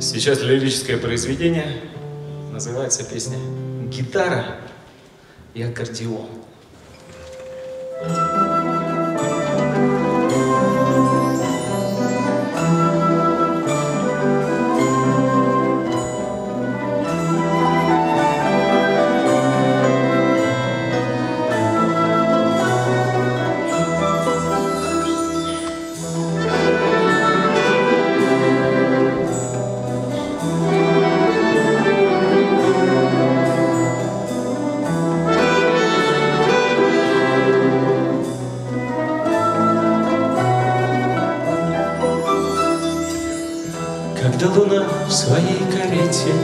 Сейчас лирическое произведение. Называется песня «Гитара и аккордеон». Своей карете.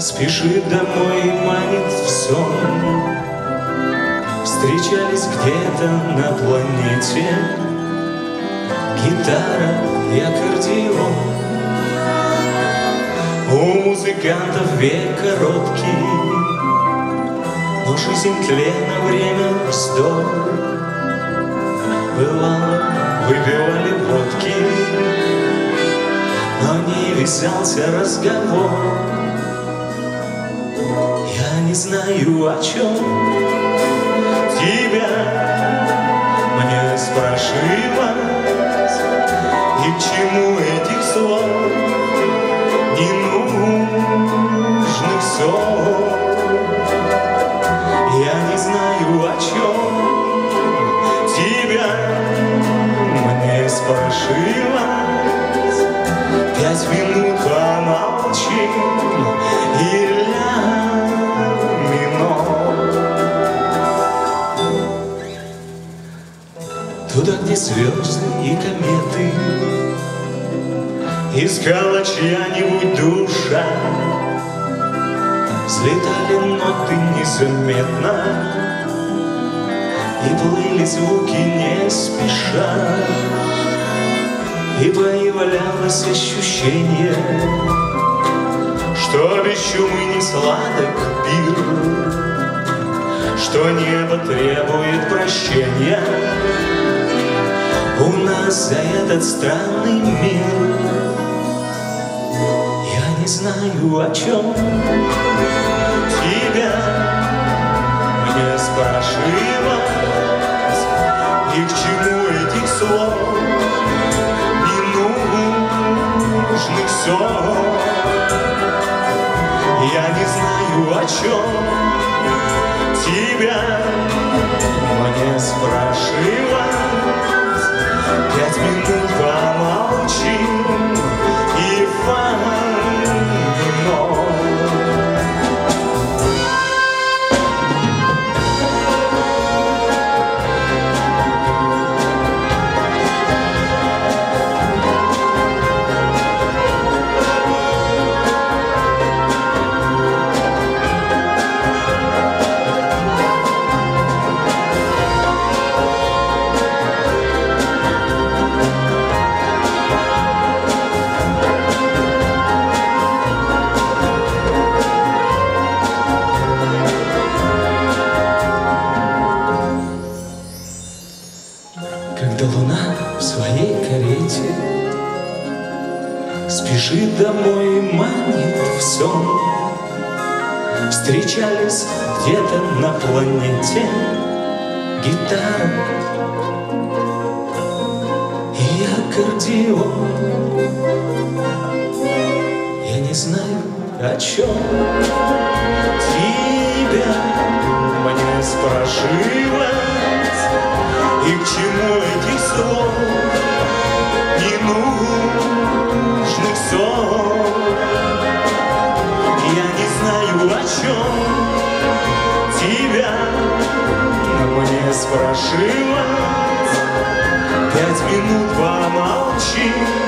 Спешит домой и манит в сон Встречались где-то на планете. Гитара и аккордеон. У музыкантов век короткий. Но жизнь тлена, время вздор Бывало, выпивали водки но не вязался разговор. Я не знаю, о чем тебя мне спрашивать и к чему этих слов ненужных ссор. Я не знаю, о чем тебя мне спрашивать. Звезды и кометы. Искала чья-нибудь душа. Взлетали ноты незаметно И плыли звуки не спеша. И появлялось ощущение, Что без чумы не сладок пир, Что небо требует прощения У нас за этот странный мир. Я не знаю, о чем тебя мне спрашивать, И к чему этих слов ненужных ссор. Я не знаю, о чем тебя Спешит домой манит в сон Встречались где-то на планете Гитара и аккордеон. Я не знаю, о чем тебя мне спрашивать и к чему этих слов ненужных спрашивать. Пять минут помолчим